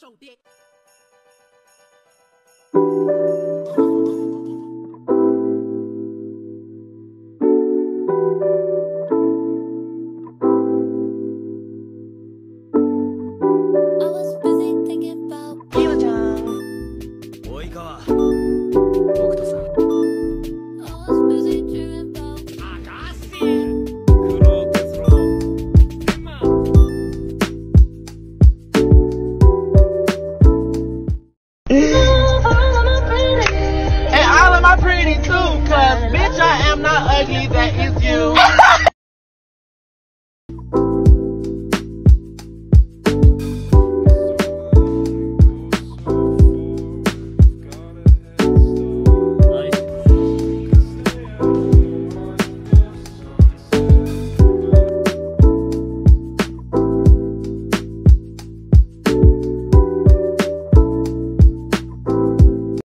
手碟。及川。vida.